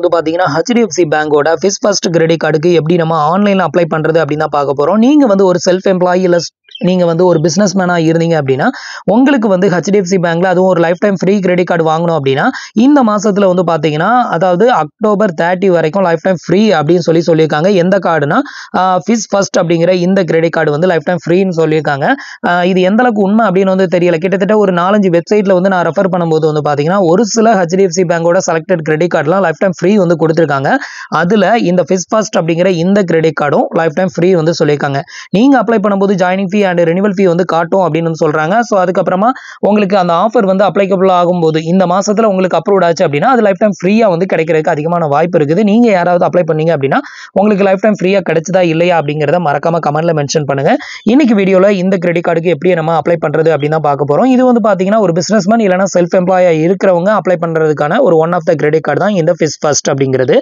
வந்து பார்த்தீங்கன்னா ஹெச்டிஎஃப்சி பேங்கோட ஃபிஸ் ஃபஸ்ட் கிரெடிட் கார்டுக்கு எப்படி நம்ம ஆன்லைனில் அப்ளை பண்ணுறது அப்படின்னு தான் பார்க்க போகிறோம் நீங்கள் வந்து ஒரு செல்ஃப் எம்ப்ளாயி இல்லை நீங்கள் வந்து ஒரு பிஸ்னஸ் மேனாக இருந்தீங்க அப்படின்னா உங்களுக்கு வந்து ஹெச்டிஎஃப்சி பேங்க்கில் அதுவும் ஒரு life time free credit card வாங்கணும் அப்படின்னா இந்த மாதத்தில் வந்து பார்த்தீங்கன்னா அதாவது அக்டோபர் தேர்ட்டி வரைக்கும் லைஃப் டைம் ஃப்ரீ அப்படின்னு சொல்லி சொல்லியிருக்காங்க. எந்த கார்டுனா ஃபிஸ் ஃபர்ஸ்ட் அப்படிங்கிற இந்த கிரெடிட் கார்டு வந்து லைஃப் டைம் ஃப்ரீன்னு சொல்லியிருக்காங்க. இது எந்த அளவுக்கு உண்மை அப்படின்னு வந்து தெரியல. கிட்டத்தட்ட ஒரு நாலஞ்சு வெப்சைட்டில் வந்து நான் ரெஃபர் பண்ணும்போது வந்து பார்த்தீங்கன்னா ஒரு சில ஹெச்டிஎஃப்சி பேங்கோட செலக்டட் கிரெடிட் கார்டுலாம் லைஃப் டைம் ஃப்ரீ வந்து கொடுத்துருக்காங்க. அதில் இந்த ஃபிஸ் ஃபர்ஸ்ட் அப்படிங்கிற இந்த கிரெடிட் கார்டும் லைஃப் டைம் ஃப்ரீ வந்து சொல்லியிருக்காங்க. நீங்கள் அப்ளை பண்ணும்போது joining fee and renewal fee வந்து காட்டும் அப்படின்னு வந்து சொல்கிறாங்க ஸோ அதுக்கப்புறமா உங்களுக்கு அந்த ஆஃபர் வந்து அப்ளைக்கபிள் ஆகும்போது இந்த மாதத்தில் உங்களுக்கு அப்ரூவ் ஆச்சு அப்படின்னா அது லைஃப் டைம் ஃப்ரீயாக வந்து கிடைக்கிறதுக்கு அதிகமான வாய்ப்பு இருக்குது. நீங்கள் யாராவது அப்ளை பண்ணீங்க அப்படின்னா உங்களுக்கு லைஃப் டைம் ஃப்ரீயாக கிடைச்சதா இல்லையா அப்படிங்கிறத மறக்காம கமெண்ட்ல மென்ஷன் பண்ணுங்க. இன்னைக்கு வீடியோவில் இந்த கிரெடிட் கார்டுக்கு எப்படி நம்ம அப்ளை பண்ணுறது அப்படின்னு தான் பார்க்க போகிறோம் இது வந்து பார்த்தீங்கன்னா ஒரு பிஸ்னஸ்மேன் இல்லைனா செல்ஃப் எம்ப்ளாயாக இருக்கிறவங்க அப்ளை பண்ணுறதுக்கான ஒரு one of the credit card தான் இந்த ஃபிஸ் ஃபர்ஸ்ட் அப்படிங்கிறது.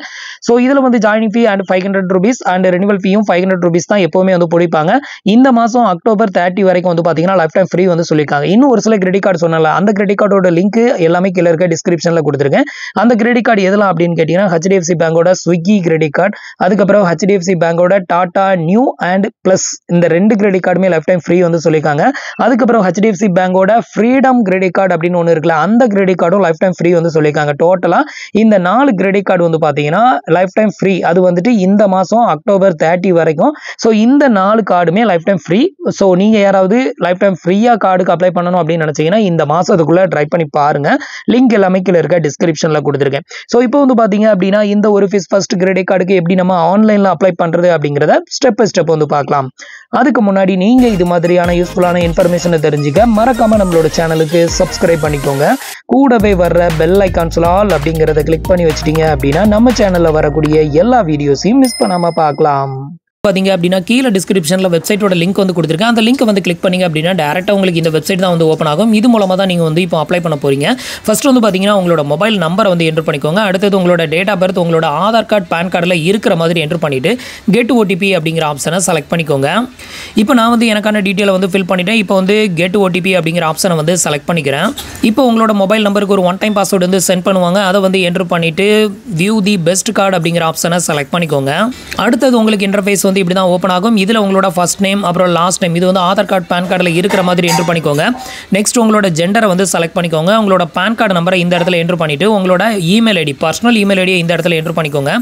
ஸோ இதில் வந்து joining fee and five hundred rupees and renewal ஃபீயும் five hundred rupees தான் எப்போவுமே வந்து பிடிப்பாங்க இந்த மாதம் அக்டோபர் தேர்ட்டி வரைக்கும் வந்து பார்த்தீங்கன்னா லைஃப் டைம் ஃப்ரீ வந்து சொல்லியிருக்காங்க இன்னும் ஒரு சில கிரெடிட் கார்டு சொன்னல அந்த கிரெடிட் கார்டோட லிங்க் எல்லாமே கீழே இருக்க டிஸ்கிரிப்ஷனில் கொடுத்துருக்கேன். அந்த கிரெடிட் கார்டு எதெல்லாம் அப்படின்னு கேட்டிங்கன்னா ஹெச்டிஎஃப்சி பேங்கோட ஸ்விக்கி கிரெடிட் கார்டு அதுக்கப்புறம் ஹெச்டிஎஃப்சி பேங்கோட டாடா நியூ அண்ட் ப்ளஸ் இந்த ரெண்டு கிரெடிட் கார்டுமே லைஃப் டைம் ஃப்ரீ வந்து சொல்லியிருக்காங்க அதுக்கப்புறம் ஹெச்டிஎஃப்சி பேங்கோட ஃப்ரீடம் கிரெடிட் கார்டு அப்படின்னு ஒன்று இருக்குல்ல அந்த கிரெடிட் கார்டும் லைஃப் டைம் ஃப்ரீ வந்து சொல்லியிருக்காங்க டோட்டலாக இந்த நாலு கிரெடிட் கார்டு வந்து பார்த்தீங்கன்னா லைஃப் டைம் ஃப்ரீ அது வந்துட்டு இந்த மாதம் அக்டோபர் தேர்ட்டி வரைக்கும். ஸோ இந்த நாலு கார்டுமே லைஃப் டைம் ஃப்ரீ ஸோ நீங்கள் யாராவது லைஃப் டைம் ஃப்ரீயாக கார்டுக்கு அப்ளை பண்ணணும் அப்படின்னு நினச்சிங்கன்னா இந்த மாதத்துக்குள்ளே ட்ரை பண்ணி பாருங்க. லிங்க் எல்லாமே கீழே இருக்க டிஸ்கிரிப்ஷனில் கொடுத்துருக்கேன். ஸோ இப்போ வந்து பார்த்தீங்க அப்படின்னா இந்த ஒரு ஃபிஸ் ஃபர்ஸ்ட் கிரெடிட் கார்டுக்கு எப்படி நம்ம ஆன்லைனில் அப்ளை பண்ணுறது அப்படிங்கிறத ஸ்டெப் பை ஸ்டெப் வந்து பார்க்கலாம் அதுக்கு முன்னாடி நீங்கள் இது மாதிரியான யூஸ்ஃபுல்லான இன்ஃபர்மேஷனை தெரிஞ்சுக்க மறக்காமல் நம்மளோட சேனலுக்கு சப்ஸ்கிரைப் பண்ணிக்கோங்க. கூடவே வர்ற பெல் ஐக்கான்ஸ் ஆல் அப்படிங்கிறத கிளிக் பண்ணி வச்சிட்டீங்க அப்படின்னா நம்ம சேனலில் வரக்கூடிய எல்லா வீடியோஸையும் மிஸ் பண்ணாமல் பார்க்கலாம். பார்த்தீங்க அப்படின்னா கீழே டிஸ்கிரிப்ஷனில் வெப்சைட்டோட லிங்க் வந்து கொடுத்துருக்கேன். அந்த லிங்க் வந்து கிளிக் பண்ணிங்க அப்படின்னா டேரெக்டாக உங்களுக்கு இந்த வெப்சைட் தான் வந்து ஓப்பன் ஆகும். இது மூலமாக தான் நீங்கள் வந்து இப்போ அப்ளை பண்ண போறீங்க. ஃபஸ்ட் வந்து பார்த்தீங்கன்னா உங்களோட மொபைல் நம்பரை வந்து என்ட்ரு பண்ணிக்கோங்க. அடுத்தது உங்களோட டேட் ஆஃப் பர்த் உங்களோட ஆதார் கார்டு பேன் கார்டில் இருக்கிற மாதிரி என்ட்ரு பண்ணிவிட்டு கெட் ஓடிபி அப்படிங்கிற ஆப்ஷனை செலக்ட் பண்ணிக்கோங்க. இப்போ நான் வந்து எனக்கான டீட்டெயிலை வந்து ஃபில் பண்ணிவிட்டேன் இப்போ வந்து கெட் ஓடிபி அப்படிங்கிற ஆப்ஷனை வந்து செலக்ட் பண்ணிக்கிறேன். இப்போ உங்களோட மொபைல் நம்பருக்கு ஒரு ஒன் டைம் பாஸ்வேர்டு வந்து சென்ட் பண்ணுவாங்க. அதை வந்து என்ட்ரு பண்ணிவிட்டு வியூ தி பெஸ்ட் கார்டு அப்படிங்கிற ஆப்ஷனை செலக்ட் பண்ணிக்கோங்க. அடுத்தது உங்களுக்கு இன்டர்ஃபேஸ் வந்து இப்படி தான் ஓப்பன் ஆகும். இதில் உங்களோட ஃபஸ்ட் நேம் அப்புறம் லாஸ்ட் நேம் இது வந்து ஆதார் கார்டு பேன் கார்டில் இருக்கிற மாதிரி என்ட்ரு பண்ணிக்கோங்க. நெக்ஸ்ட் உங்களோட ஜெண்டரை வந்து செலக்ட் பண்ணிக்கோங்க. உங்களோட பேன் கார்டு நம்பரை இந்த இடத்துல என்ட்ரு பண்ணிவிட்டு உங்களோட இமெயில் ஐடி பர்சனல் இமெயில் ஐடியை இந்த இடத்துல என்ட்ரு பண்ணிக்கோங்க.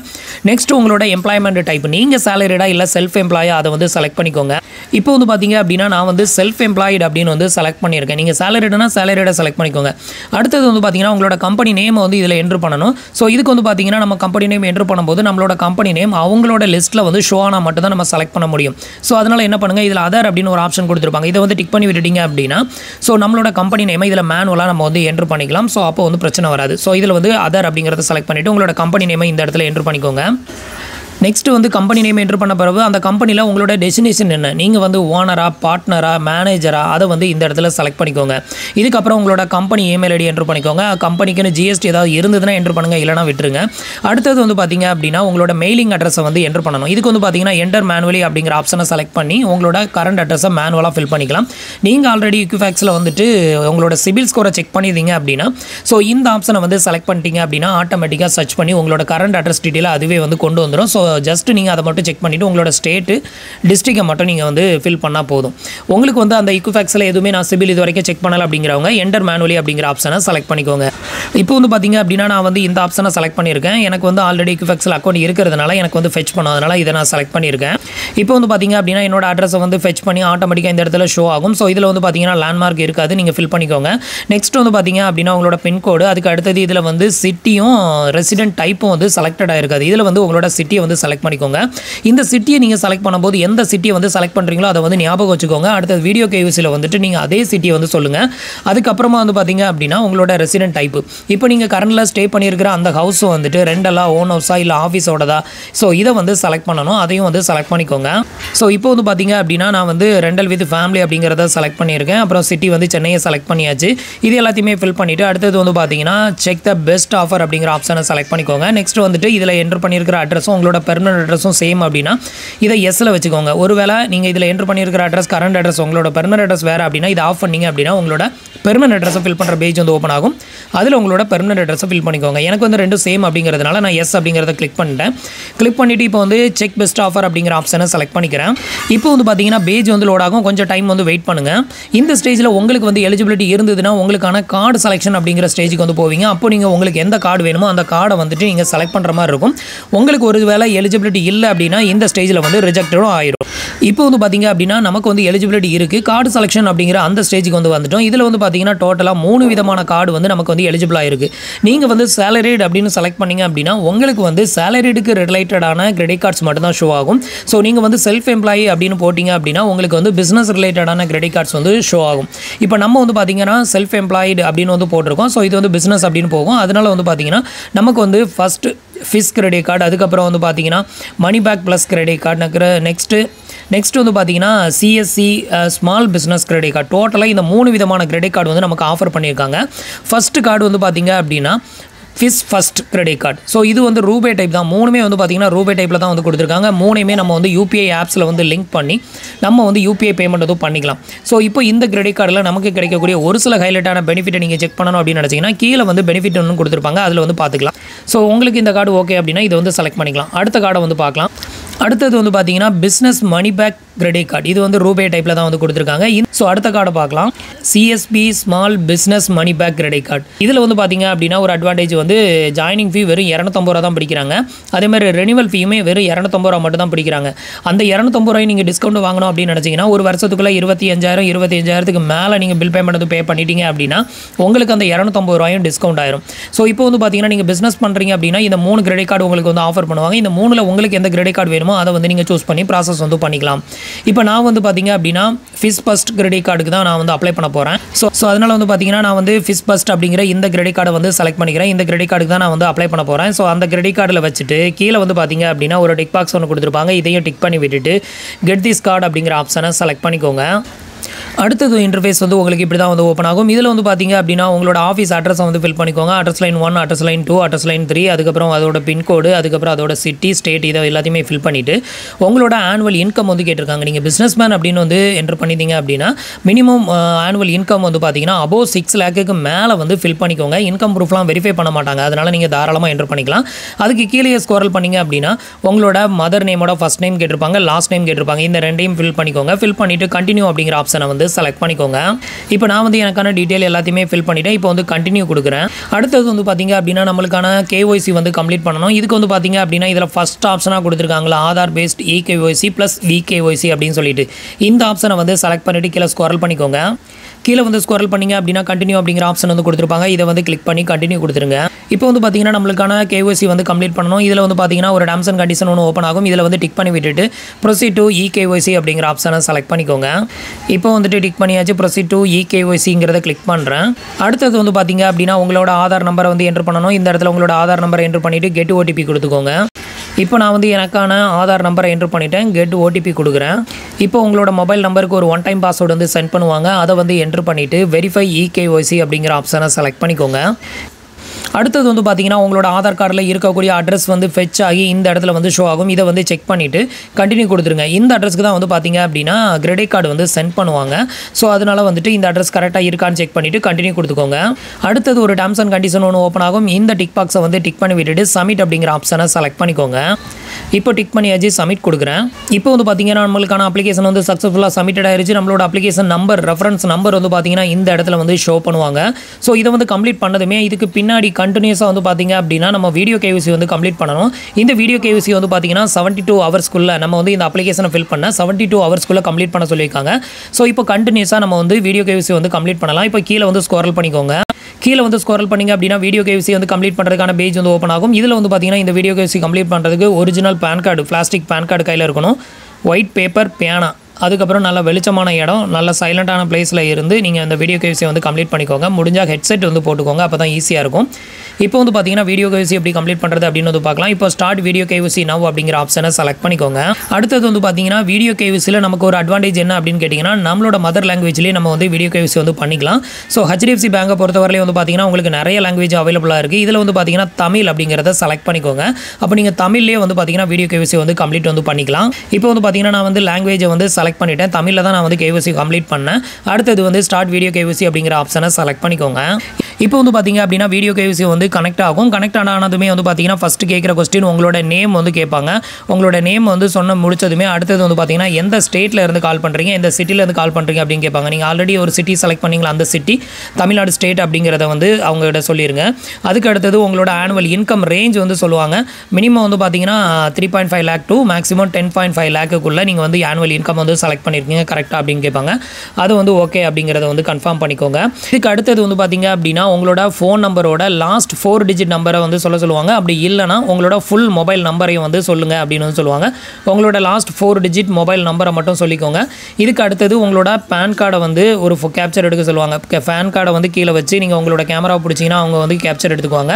நெக்ஸ்ட் உங்களோட எம்ப்ளாய்மெண்ட் டைப் நீங்கள் சேலரிடா இல்லை செல்ஃப் எம்ப்ளாயா அதை வந்து செலக்ட் பண்ணிக்கோங்க. இப்போ வந்து பார்த்தீங்க அப்படின்னா நான் வந்து செல்ஃப் எம்ப்ளாய்டு அப்படின்னு வந்து செலக்ட் பண்ணியிருக்கேன். நீங்கள் சேலரிடனா சேலரிடா செலக்ட் பண்ணிக்கோங்க. அடுத்தது வந்து பார்த்தீங்கன்னா உங்களோட கம்பெனி நேம் வந்து இதில் என்ட்ரு பண்ணணும். ஸோ இதுக்கு வந்து பார்த்தீங்கன்னா நம்ம கம்பெனி நேம் என்ட்ரு பண்ணும்போது நம்மளோட கம்பெனி நேம் அவங்களோட லிஸ்ட்டில் வந்து ஷோ ஆனால் மட்டும் தான் நம்ம செலக்ட் பண்ண முடியும். ஸோ அதனால் என்ன பண்ணுங்கள் இதில் அதர் அப்படின்னு ஒரு ஆப்ஷன் கொடுத்துருப்பாங்க. இதை வந்து டிக் பண்ணி விட்டுட்டீங்க அப்படின்னா ஸோ நம்மளோட கம்பெனி நேமை இதில் மேனுவலாக நம்ம வந்து என்ட்ரு பண்ணிக்கலாம். ஸோ அப்போ வந்து பிரச்சனை வராது. ஸோ இதில் வந்து அதர் அப்படிங்கிறத செலக்ட் பண்ணிவிட்டு உங்களோட கம்பெனி நேமை இந்த இடத்துல என்ட்ரு பண்ணிக்கோங்க. நெக்ஸ்ட் வந்து கம்பெனி நேம் என்ட்ரு பண்ண பிறகு அந்த கம்பெனியில் உங்களோட டெஸ்டினேஷன் என்ன? நீங்கள் வந்து ஓனராக பார்ட்னராக மேனேஜராக அதை வந்து இந்த இடத்துல செலக்ட் பண்ணிக்கோங்க. இதுக்கப்புறம் உங்களோட கம்பெனி இமெயில் ஐடி என்ட்ரு பண்ணிக்கோங்க. கம்பெனிக்குன்னு ஜிஎஸ்டி ஏதாவது இருந்ததுன்னா என்ட்ரு பண்ணுங்கள் இல்லைனா விட்டுருங்க. அடுத்தது வந்து பார்த்தீங்க அப்படின்னா உங்களோட மெயிலிங் அட்ரஸை வந்து என்ட்ரு பண்ணணும். இதுக்கு வந்து பார்த்தீங்கன்னா என்டர் மேனுவலி அப்படிங்கிற ஆப்ஷனை செலக்ட் பண்ணி உங்களோட கரண்ட் அட்ரஸை மேனுவலாக ஃபில் பண்ணிக்கலாம். நீங்கள் ஆல்ரெடி யூக்யூஃபேக்ஸில் வந்துட்டு உங்களோட சிபில் ஸ்கோரை செக் பண்ணியிருந்தீங்க அப்படின்னா ஸோ இந்த ஆப்ஷனை வந்து செலக்ட் பண்ணிட்டீங்க அப்படின்னா ஆட்டோமேட்டிக்காக சர்ச் பண்ணி உங்களோட கரண்ட் அட்ரஸ் டீட்டெயில் அதுவே வந்து கொண்டு வந்துடும் ஸோ ஜஸ்ட் நீங்கள் அதை மட்டும் செக் பண்ணிவிட்டு உங்களோட ஸ்டேட்டு டிஸ்ட்ரிக்டை மட்டும் நீங்கள் வந்து ஃபில் பண்ணால் போதும். உங்களுக்கு வந்து அந்த இக்குஃபேக்ஸில் எதுவுமே நான் சிபில் இது வரைக்கும் செக் பண்ணலை அப்படிங்கிறவங்க என்டர் மேனுவலி அப்படிங்கிற ஆப்ஷனை செலக்ட் பண்ணிக்கோங்க. இப்போ வந்து பார்த்தீங்க அப்படின்னா நான் வந்து இந்த ஆப்ஷனை செலக்ட் பண்ணியிருக்கேன். எனக்கு வந்து ஆல்ரெடி இக்குஃபேக்ஸில் அக்கௌண்ட் இருக்கிறதுனால எனக்கு வந்து ஃபெச் பண்ணாதனால இதை நான் செலக்ட் பண்ணியிருக்கேன். இப்போ வந்து பார்த்தீங்க அப்படின்னா என்னோட அட்ரஸை வந்து ஃபெச் பண்ணி ஆட்டோமேட்டிக்காக இந்த இடத்துல ஷோ ஆகும். ஸோ இதில் வந்து பார்த்திங்கன்னா லேண்ட்மார்க் இருக்காது. நீங்கள் ஃபில் பண்ணிக்கோங்க. நெக்ஸ்ட் வந்து பார்த்திங்க அப்படின்னா உங்களோட பின்கோடு அதுக்கு அடுத்தது இதில் வந்து சிட்டியும் ரெசிடென்ட் டைப்பும் வந்து செலக்டடாக இருக்காது இதில் வந்து உங்களோட சிட்டியை வந்து செலக்ட் பண்ணிக்கோங்க. இந்த சிட்டியை நீங்கள் செலக்ட் பண்ணும்போது எந்த சிட்டியை வந்து செலக்ட் பண்ணுறீங்களோ அதை வந்து ஞாபகம் வச்சுக்கோங்க. அடுத்தது வீடியோ கேவிசியில் வந்துட்டு நீங்கள் அதே சிட்டியை வந்து சொல்லுங்கள் அதுக்கப்புறமா வந்து பார்த்தீங்க அப்படின்னா உங்களோட ரெசிடென்ட் டைப்பு இப்போ நீங்கள் கரண்டில் ஸ்டே பண்ணியிருக்கிற அந்த ஹவுஸும் வந்துட்டு ரெண்டெல்லாம் ஓன் ஹவுஸாக இல்லை ஆஃபீஸோடதா ஸோ இதை வந்து செலக்ட் பண்ணணும். அதையும் வந்து செலக்ட் பண்ணிக்கோங்க. ஸோ இப்போ வந்து பார்த்தீங்க அப்படின்னா நான் வந்து ரெண்டல் வித் ஃபேமிலி அப்படிங்கிறத செலக்ட் பண்ணியிருக்கேன். அப்புறம் சிட்டி வந்து சென்னையை செலக்ட் பண்ணியாச்சு. இது எல்லாத்தையுமே ஃபில் பண்ணிவிட்டு அடுத்தது வந்து பார்த்தீங்கன்னா செக் த பெஸ்ட் ஆஃபர் அப்படிங்கிற ஆப்ஷனை செலக்ட் பண்ணிக்கோங்க. நெக்ஸ்ட் வந்துட்டு இதில் என்டர் பண்ணியிருக்கிற அட்ரஸும் உங்களோட பெர்மனன்ட் அட்ரஸும் சேம் அப்படின்னா இதை எஸ்ஸில் வச்சுக்கோங்க. ஒருவேளை நீங்கள் இதில் என்ட்ரு பண்ணியிருக்கிற அட்ரஸ் கரண்ட் அட்ரஸ் உங்களோட பெர்மனன்ட் அட்ரஸ் வேறு அப்படின்னா இதை ஆஃப் பண்ணீங்க அப்படின்னா உங்களோட பெர்மனன்ட் அட்ரஸை ஃபில் பண்ணுற பேஜ் வந்து ஓப்பன் ஆகும். அதில் உங்களோட பெர்மனன்ட் அட்ரஸை ஃபில் பண்ணிக்கோங்க. எனக்கு வந்து ரெண்டும் சேம் அப்படிங்கிறதுனால நான் எஸ் அப்படிங்கிறத கிளிக் பண்ணிட்டேன். கிளிக் பண்ணிவிட்டு இப்போ வந்து செக் பெஸ்ட் ஆஃபர் அப்படிங்கிற ஆப்ஷனை செலக்ட் பண்ணிக்கிறேன். இப்போ வந்து பார்த்தீங்கன்னா பேஜ் வந்து லோட் ஆகும். கொஞ்சம் டைம் வந்து வெயிட் பண்ணுங்கள் இந்த ஸ்டேஜில் உங்களுக்கு வந்து எலிஜிபிலிட்டி இருந்ததுன்னா உங்களுக்கான கார்டு செலெக்ஷன் அப்படிங்கிற ஸ்டேஜுக்கு வந்து போவீங்க. அப்போ நீங்கள் உங்களுக்கு எந்த கார்டு வேணுமோ அந்த கார்டை வந்துட்டு நீங்கள் செலக்ட் பண்ணுற மாதிரி இருக்கும். உங்களுக்கு ஒரு வேளை எலிஜிபிலிட்டி இல்லை அப்படின்னா இந்த ஸ்டேஜில் வந்து ரிஜெக்டடும் ஆயிரும். இப்போ வந்து பார்த்தீங்க அப்படின்னா நமக்கு வந்து எலிஜிபிலிட்டி இருக்குது கார்டு செலெக்ஷன் அப்படிங்கிற அந்த ஸ்டேஜுக்கு வந்து வந்துட்டோம். இதில் வந்து பார்த்தீங்கன்னா டோட்டலாக மூணு விதமான கார்டு வந்து நமக்கு வந்து எலிஜிபிளாக இருக்குது நீங்கள் வந்து சேலரிட் அப்படின்னு செலக்ட் பண்ணிங்க அப்படின்னா உங்களுக்கு வந்து சேலரிடுக்கு ரிலேட்டடான கிரெடிட் கார்ட்ஸ் மட்டும்தான் ஷோ ஆகும். ஸோ நீங்கள் வந்து செல்ஃப் எம்ப்ளாயி அப்படின்னு போட்டிங்க அப்படின்னா உங்களுக்கு வந்து பிஸ்னஸ் ரிலேட்டடான கிரெடிட் கார்ட்ஸ் வந்து ஷோ ஆகும். இப்போ நம்ம வந்து பார்த்திங்கன்னா செல்ஃப் எம்ப்ளாய்டு அப்படின்னு வந்து போட்டிருக்கோம். ஸோ இது வந்து பிஸ்னஸ் அப்படின்னு போகும். அதனால வந்து பார்த்தீங்கன்னா நமக்கு வந்து ஃபஸ்ட்டு ஃபிஸ் கிரெடிட் கார்டு அதுக்கப்புறம் வந்து பார்த்தீங்கன்னா money back plus credit card next next வந்து பார்த்தீங்கன்னா CSC small business credit card டோட்டலாக இந்த மூணு விதமான கிரெடிட் கார்டு வந்து நமக்கு ஆஃபர் பண்ணியிருக்காங்க. ஃபஸ்ட்டு கார்டு வந்து பார்த்தீங்க அப்படின்னா ஃபிஸ் ஃபஸ்ட் கிரெடிட் கார்டு ஸோ இது வந்து ரூபே டைப் தான். மூணுமே வந்து பார்த்திங்கன்னா ரூபே டைப்பில் தான் வந்து கொடுத்துருக்காங்க. மூணுமே நம்ம வந்து யூபிஐ ஆப்ஸில் வந்து லிங்க் பண்ணி நம்ம வந்து யூபிஐ பேமெண்ட் எதுவும் பண்ணிக்கலாம். ஸோ இப்போ இந்த கிரெடிட் கார்டில் நமக்கு கிடைக்கக்கூடிய ஒரு சில ஹைலைட்டான பெனிஃபிட்டை நீங்கள் செக் பண்ணணும் அப்படின்னு நினச்சிங்கன்னா கீழே வந்து பெனிஃபிட் ஒன்று கொடுத்துருப்பாங்க. அதில் வந்து பார்த்துக்கலாம் ஸோ உங்களுக்கு இந்த கார்டு ஓகே அப்படின்னா இதை வந்து செலக்ட் பண்ணிக்கலாம். அடுத்த கார்டை வந்து பார்க்கலாம். அடுத்தது வந்து பார்த்தீங்கன்னா business money back credit card. இது வந்து ரூபே டைப்பில் தான் வந்து கொடுத்துருக்காங்க. ஸோ அடுத்த கார்டை பார்க்கலாம். CSB small business money back credit card இதில் வந்து பார்த்தீங்க அப்படின்னா ஒரு அட்வான்டேஜ் வந்து ஜாயினிங் ஃபீ வெறும் இரநூத்தம்பது ரூபா தான் பிடிக்கிறாங்க. அதே மாதிரி ரெனிவல் ஃபீயுமே வெறும் இரநூத்தம்பது ரூபா மட்டும் தான் பிடிக்கிறாங்க. அந்த இரநூத்தம்பது ரூபாய் நீங்கள் டிஸ்கவுண்ட் வாங்கணும் அப்படின்னு நினச்சிங்கன்னா ஒரு வருஷத்துக்குள்ளே இருபத்தி அஞ்சாயிரம் இருபத்தி அஞ்சாயிரத்துக்கு மேலே நீங்கள் பில் பேமெண்ட் வந்து பே பண்ணிட்டீங்க அப்படின்னா உங்களுக்கு அந்த இரநூத்தம்பது ரூபாயும் டிஸ்கவுண்ட் ஆயிரும். ஸோ இப்போ வந்து பார்த்தீங்கன்னா நீங்கள் பிஸ்னஸ் பண்ணுறீங்க அப்படின்னா இந்த மூணு கிரெடிட் கார்டு உங்களுக்கு வந்து ஆஃபர் பண்ணுவாங்க. இந்த மூணில் உங்களுக்கு எந்த கிரெடிட் கார்டு வேணுமோ அதை வந்து நீங்கள் சூஸ் பண்ணி ப்ராசஸ் வந்து பண்ணிக்கலாம். இப்போ நான் வந்து பார்த்தீங்க அப்படின்னா ஃபிஸ் ஃபஸ்ட் கிரெடிட் கார்டுக்கு தான் நான் வந்து அப்ளை பண்ண போகிறேன் ஸோ ஸோ அதனால் வந்து பார்த்தீங்கன்னா நான் வந்து ஃபிஸ் ஃபஸ்ட் அப்படிங்கிற இந்த கிரெடிட் கார்டை வந்து செலக்ட் பண்ணிக்கிறேன். இந்த கிரெடிட் கார்டுக்கு தான் நான் வந்து அப்ளை பண்ண போகிறேன் ஸோ அந்த கிரெடிட் கார்டில் வச்சுட்டு கீழே வந்து பார்த்தீங்க அப்படின்னா ஒரு டிக் பாக்ஸ் ஒன்று கொடுத்துருப்பாங்க. இதையும் டிக் பண்ணி விட்டுட்டு கெட் திஸ் கார்டு அப்படிங்கிற ஆப்ஷனை செலக்ட் பண்ணிக்கோங்க. அடுத்தது இன்டர்ஃபேஸ் வந்து உங்களுக்கு இப்படி தான் வந்து ஓப்பன் ஆகும். இதில் வந்து பார்த்தீங்க அப்படின்னா உங்களோட ஆஃபீஸ் அட்ரஸை வந்து ஃபில் பண்ணிக்கோங்க. Address line one address line two address line three அதுக்கப்புறம் அதோட பின்கோடு அதுக்கப்புறம் அதோட சிட்டி ஸ்டேட் இதை எல்லாத்தையுமே ஃபில் பண்ணிவிட்டு உங்களோட ஆனுவல் இன்கம் வந்து கேட்டிருக்காங்க. நீங்கள் பிஸ்னஸ் மேன் அப்படின்னு வந்து என்டர் பண்ணிட்டீங்க அப்படின்னா மினிமம் ஆனுவல் இன்கம் வந்து பார்த்தீங்கன்னா அபோவ் சிக்ஸ் லேக்குக்கு மேலே வந்து ஃபில் பண்ணிக்கோங்க. இன்கம் ப்ரூஃப்லாம் வெரிஃபை பண்ண மாட்டாங்க. அதனால் நீங்கள் தாராளமாக என்டர் பண்ணிக்கலாம். அதுக்கு கீழே ஸ்கோரல் பண்ணீங்க அப்படின்னா உங்களோட மதர் நேமோட ஃபஸ்ட் நேம் கேட்டிருப்பாங்க லாஸ்ட் நேம் கேட்டிருப்பாங்க. இந்த ரெண்டையும் ஃபில் பண்ணிக்கோங்க. ஃபில் பண்ணிவிட்டு கண்டினியூ அப்படிங்கிற ஆப்ஷனை வந்து செலக்ட் பண்ணிக்கோங்க. இப்போ நான் வந்து எனக்கான டீட்டெயில் எல்லாத்தையுமே ஃபில் பண்ணிவிட்டேன் இப்போ வந்து கண்டினியூ கொடுக்குறேன். அடுத்தது வந்து பார்த்தீங்க அப்படின்னா நம்மளுக்கான கேஒய்சி வந்து கம்ப்ளீட் பண்ணணும். இதுக்கு வந்து பார்த்தீங்க அப்படின்னா இதில் ஃபஸ்ட் ஆப்ஷனாக கொடுத்துருக்காங்களா Aadhaar based eKYC plus vKYC அப்படின்னு சொல்லிட்டு. இந்த ஆப்ஷனை வந்து செலக்ட் பண்ணிவிட்டு கீழே ஸ்குவரல் பண்ணிக்கோங்க. கீழே வந்து ஸ்கோரல் பண்ணீங்க அப்படின்னா கண்டினியூ அப்படிங்கிற ஆப்ஷன் வந்து கொடுத்துருப்பாங்க. இதை வந்து கிளிக் பண்ணி கண்டினியூ கொடுத்துருங்க. இப்போ வந்து பார்த்தீங்கன்னா நம்மளுக்கான கேஒய்சி வந்து கம்ப்ளீட் பண்ணணும். இதில் வந்து பார்த்தீங்கன்னா ஒரு டேம்ஸ் அண்ட் கண்டிஷன் ஒன்று ஓப்பன் ஆகும். இதில் வந்து டிக் பண்ணி விட்டுட்டு ப்ரொசீட் டு இகேஒய்சி அப்படிங்கிற ஆப்ஷனை செலக்ட் பண்ணிக்கோங்க. இப்போ வந்துட்டு டிக் பண்ணியாச்சு. ப்ரொசீட் டு இகேஒய்சிங்கிறத கிளிக் பண்ணுறேன் அடுத்தது வந்து பார்த்தீங்க அப்படின்னா உங்களோட ஆதார் நம்பரை வந்து என்ட்ரு பண்ணணும். இந்த இடத்துல உங்களோட ஆதார் நம்பரை என்ட்ரு பண்ணிவிட்டு கெட் ஓடிபி கொடுத்துக்கோங்க. இப்போ நான் வந்து எனக்கான ஆதார் நம்பரை என்ட்ரு பண்ணிட்டேன். கெட் ஓடிபி கொடுக்குறேன். இப்போ உங்களோட மொபைல் நம்பருக்கு ஒரு ஒன் டைம் பாஸ்வேர்டு வந்து சென்ட் பண்ணுவாங்க. அதை வந்து என்ட்ரு பண்ணிவிட்டு வெரிஃபை இகேஒய்சி அப்படிங்கிற ஆப்ஷனை செலக்ட் பண்ணிக்கோங்க. அடுத்தது வந்து பார்த்தீங்கன்னா உங்களோட ஆதார் கார்டில் இருக்கக்கூடிய அட்ரஸ் வந்து ஃபெச் ஆகி இந்த இடத்துல வந்து ஷோ ஆகும். இதை வந்து செக் பண்ணிவிட்டு கண்டினியூ கொடுத்துருங்க. இந்த அட்ரஸ்க்கு தான் வந்து பார்த்தீங்க அப்படின்னா கிரெடிட் கார்டு வந்து சென்ட் பண்ணுவாங்க. ஸோ அதனால் வந்துட்டு இந்த அட்ரஸ் கரெக்டாக இருக்கான்னு செக் பண்ணிவிட்டு கண்டினியூ கொடுத்துக்கோங்க. அடுத்தது ஒரு டேர்ம்ஸ் அண்ட் கண்டிஷன் ஒன்று ஓப்பன் ஆகும். இந்த டிக் பாக்ஸை வந்து டிக் பண்ணி விட்டுட்டு சமிட் அப்படிங்கிற ஆப்ஷனை செலக்ட் பண்ணிக்கோங்க. இப்போ டிக் பண்ணியாச்சு சப்மிட் கொடுக்குறேன். இப்போ வந்து பார்த்தீங்கன்னா நம்மளுக்கான அப்ளிகேஷன் வந்து சக்ஸஸ்ஃபுல்லாக சப்மிட்டட் ஆயிருச்சு. நம்மளோட அப்ளிகேஷன் நம்பர் ரெஃபரன்ஸ் நம்பர் வந்து பார்த்தீங்கன்னா இந்த இடத்துல வந்து ஷோ பண்ணுவாங்க. ஸோ இதை வந்து கம்ப்ளீட் பண்ணதுமே இதுக்கு பின்னாடி கண்டினியூஸாக வந்து பார்த்தீங்க அப்படின்னா நம்ம வீடியோ கேவிசி வந்து கம்ப்ளீட் பண்ணணும். இந்த வீடியோ கேவிசி வந்து பார்த்தீங்கன்னா செவன்ட்டி டூ ஹவர்ஸ்க்குள்ளே நம்ம வந்து இந்த அப்ளிகேஷனை ஃபில் பண்ண செவன்ட்டி டூ ஹவர்ஸ்க்குள்ளே கம்ப்ளீட் பண்ண சொல்லியிருக்காங்க. ஸோ இப்போ கண்டினியூஸாக நம்ம வந்து வீடியோ கேவிசி வந்து கம்ப்ளீட் பண்ணலாம். இப்போ கீழே வந்து ஸ்கோரல் பண்ணிக்கோங்க. கீழே வந்து ஸ்கோரல் பண்ணிங்க அப்படின்னா வீடியோ கேவிசி வந்து கம்ப்ளீட் பண்ணுறதுக்கான பேஜ் வந்து ஓப்பன் ஆகும். இதில் வந்து பார்த்தீங்கன்னா இந்த வீடியோ கேவிசி கம்ப்ளீட் பண்ணுறதுக்கு original PAN card plastic PAN card கையில் இருக்கணும். ஒயிட் பேப்பர் பேனா அதுக்கப்புறம் நல்ல வெளிச்சமான இடம் நல்ல சைலண்ட்டான பிளேஸில் இருந்து நீங்கள் அந்த வீடியோ கேவிசியை வந்து கம்ப்ளீட் பண்ணிக்கோங்க. முடிஞ்சால் ஹெட்செட் வந்து போட்டுக்கோங்க. அப்போ தான் ஈஸியாக இருக்கும். இப்போ வந்து பார்த்தீங்கன்னா வீடியோ கேவிசி எப்படி கம்ப்ளீட் பண்ணுறது அப்படின்னு வந்து பார்க்கலாம். இப்போ ஸ்டார்ட் வீடியோ கேவிசி நவ் அப்படிங்கிற ஆப்ஷனை செலக்ட் பண்ணிக்கோங்க. அடுத்தது வந்து பார்த்தீங்கன்னா வீடியோ கேவிசியில் நமக்கு ஒரு அட்வான்டேஜ் என்ன அப்படின்னு கேட்டிங்கன்னா நம்மளோட மதர் லாங்குவேஜ்லேயே நம்ம வந்து வீடியோ கேவிசி வந்து பண்ணிக்கலாம். ஸோ ஹெச்டிஎஃப்சி பேங்கை பொறுத்தவரையிலே வந்து பார்த்தீங்கன்னா உங்களுக்கு நிறைய லாங்குவேஜ் அவைலபிளாக இருக்குது இதில் வந்து பார்த்தீங்கன்னா தமிழ் அப்படிங்கிறத செலக்ட் பண்ணிக்கோங்க. அப்போ நீங்கள் தமிழ்லேயே வந்து பார்த்தீங்கன்னா வீடியோ கேவிசி வந்து கம்ப்ளீட் வந்து பண்ணிக்கலாம். இப்போ வந்து பார்த்தீங்கன்னா நான் வந்து லாங்குவேஜை வந்து செலக்ட் பண்ணிட்டேன். தமிழில் தான் நான் வந்து கேவிசி கம்ப்ளீட் பண்ணேன். அடுத்தது வந்து ஸ்டார்ட் வீடியோ கேவிசி அப்படிங்கிற ஆப்ஷனை செலக்ட் பண்ணிக்கோங்க. இப்போ வந்து பார்த்தீங்க அப்படின்னா வீடியோ கேவிசி வந்து கனெக்ட் ஆகும். கனெக்ட் ஆனதுமே வந்து பார்த்தீங்கன்னா ஃபஸ்ட்டு கேட்குற கொஸ்டின் உங்களோட நேம் வந்து கேட்பாங்க. உங்களோட நேம் வந்து சொன்ன முடிச்சதுமே அடுத்தது வந்து பார்த்தீங்கன்னா எந்த ஸ்டேட்டில் இருந்து கால் பண்ணுறீங்க எந்த சிட்டியில் இருந்து கால் பண்ணுறீங்க அப்படின்னு கேட்பாங்க. நீங்கள் ஆல்ரெடி ஒரு சிட்டி செலக்ட் பண்ணீங்களா அந்த சிட்டி தமிழ்நாடு ஸ்டேட் அப்படிங்கிறத வந்து அவங்ககிட்ட சொல்லிடுங்க அதுக்கு அடுத்தது உங்களோட ஆனுவல் இன்கம் ரேஞ்ச் வந்து சொல்லுவாங்க. மினிமம் வந்து பார்த்தீங்கன்னா three point five lakh to maximum ten point five லேக்குக்குள்ளே நீங்கள் வந்து ஆனுவல் இன்கம் வந்து செலக்ட் பண்ணியிருக்கீங்க கரெக்டாக அப்படின்னு கேட்பாங்க. அது வந்து ஓகே அப்படிங்கிறத வந்து கன்ஃபார்ம் பண்ணிக்கோங்க. இதுக்கு அடுத்தது வந்து பார்த்தீங்க அப்படின்னா உங்களோட ஃபோன் நம்பரோட லாஸ்ட் ஃபோர் டிஜிட் நம்பரை வந்து சொல்ல சொல்லுவாங்க. அப்படி இல்லைனா உங்களோட ஃபுல் மொபைல் நம்பரையும் வந்து சொல்லுங்கள் அப்படின்னு வந்து சொல்லுவாங்க. உங்களோட லாஸ்ட் ஃபோர் டிஜிட் மொபைல் நம்பரை மட்டும் சொல்லிக்கோங்க. இதுக்கு அடுத்தது உங்களோட பேன் கார்டை வந்து ஒரு கேப்சர் எடுக்க சொல்லுவாங்க. பேன் கார்டை வந்து கீழே வச்சு நீங்கள் உங்களோட கேமரா பிடிச்சிங்கன்னா அவங்க வந்து கேப்சர் எடுத்துக்குவாங்க.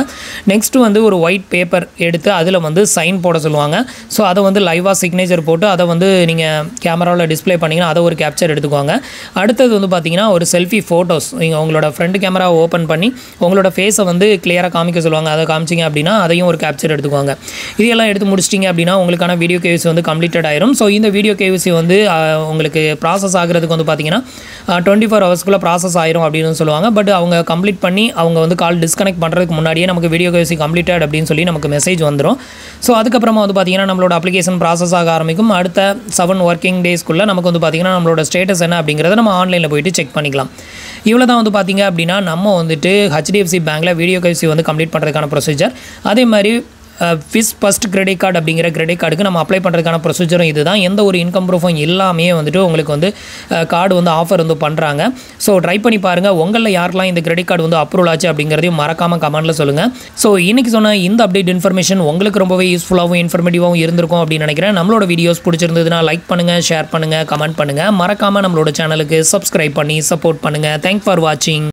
நெக்ஸ்ட்டு வந்து ஒரு ஒயிட் பேப்பர் எடுத்து அதில் வந்து சைன் போட சொல்லுவாங்க. ஸோ அதை வந்து லைவாக சிக்னேச்சர் போட்டு அதை வந்து நீங்கள் கேமராவில் டிஸ்ப்ளே பண்ணிங்கன்னா அதை ஒரு கேப்சர் எடுத்துக்குவாங்க. அடுத்தது வந்து பார்த்தீங்கன்னா ஒரு செல்ஃபி ஃபோட்டோஸ் நீங்கள் உங்களோட ஃப்ரண்ட் கேமரா ஓப்பன் பண்ணி உங்களோட ஃபேஸை வந்து கிளியராக காமிக்க சொல்லுவாங்க. அதை காமிச்சிங்க அப்படின்னா அதையும் ஒரு கேப்சர் எடுத்துக்குவாங்க. இதெல்லாம் எடுத்து முடிச்சிட்டிங்க அப்படின்னா உங்களுக்கான வீடியோ கேவிசி வந்து கம்ப்ளீட்டட் ஆயிரும். ஸோ இந்த வீடியோ கேவிசி வந்து உங்களுக்கு ப்ராசஸ் ஆகிறதுக்கு வந்து பார்த்தீங்கன்னா டுவெண்ட்டி ஃபோர் ஹவர்ஸ்க்குள்ளே ப்ராசஸ் ஆயிரும் அப்படின்னு சொல்லுவாங்க. பட் அவங்க கம்ப்ளீட் பண்ணி அவங்க வந்து கால் டிஸ்கனெக்ட் பண்ணுறதுக்கு முன்னாடியே நமக்கு வீடியோ கேவிசி கம்ப்ளீட்டட் அப்படின்னு சொல்லி நமக்கு மெசேஜ் வந்துடும் ஸோ அதுக்கப்புறமா வந்து பார்த்தீங்கன்னா நம்மளோட அப்ளிகேஷன் ப்ராசஸ் ஆக ஆரம்பிக்கும். அடுத்த செவன் ஒர்க்கிங் டேஸ்க்குள்ளே நமக்கு வந்து பார்த்தீங்கன்னா நம்மளோட ஸ்டேட்டஸ் என்ன அப்படிங்கிறத நம்ம ஆன்லைனில் போயிட்டு செக் பண்ணிக்கலாம். இவ்வளோ தான் வந்து பார்த்திங்க அப்படின்னா நம்ம வந்துட்டு ஹெச்டிஎஃப்சி பேங்க்கில் வீடியோ கேவிசி வந்து கம்ப்ளீட் பண்ணுறதுக்கான ப்ரொசீஜர் அதே மாதிரி ஃபிஸ் ஃபஸ்ட் கிரெடிட் கார்டு அப்படிங்கிற கிரெடிட் கார்டுக்கு நம்ம அப்ளை பண்ணுறதுக்கான ப்ரொசீஜரும் இது தான் எந்த ஒரு இன்கம் ப்ரூஃபும் எல்லாமே வந்துட்டு உங்களுக்கு வந்து கார்டு வந்து ஆஃபர் வந்து பண்ணுறாங்க ஸோ ட்ரை பண்ணி பாருங்கள் உங்களில் யாருக்கெல்லாம் இந்த கிரெடிட் கார்டு வந்து அப்ரூவல் ஆச்சு அப்படிங்கிறதையும் மறக்காமல் கமெண்ட்டில் சொல்லுங்கள் ஸோ இன்றைக்கி சொன்ன இந்த அப்டேட் இன்ஃபர்மேஷன் உங்களுக்கு ரொம்பவே யூஸ்ஃபுல்லாகவும் இன்ஃபர்மேட்டிவாகவும் இருந்திருக்கும் அப்படின்னு நினைக்கிறேன். நம்மளோட வீடியோஸ் பிடிச்சிருந்ததுன்னா லைக் பண்ணுங்கள் ஷேர் பண்ணுங்கள் கமெண்ட் பண்ணுங்கள் மறக்காமல் நம்மளோட சேனலுக்கு சப்ஸ்கிரைப் பண்ணி சப்போர்ட் பண்ணுங்கள் தேங்க் ஃபார் வாட்சிங்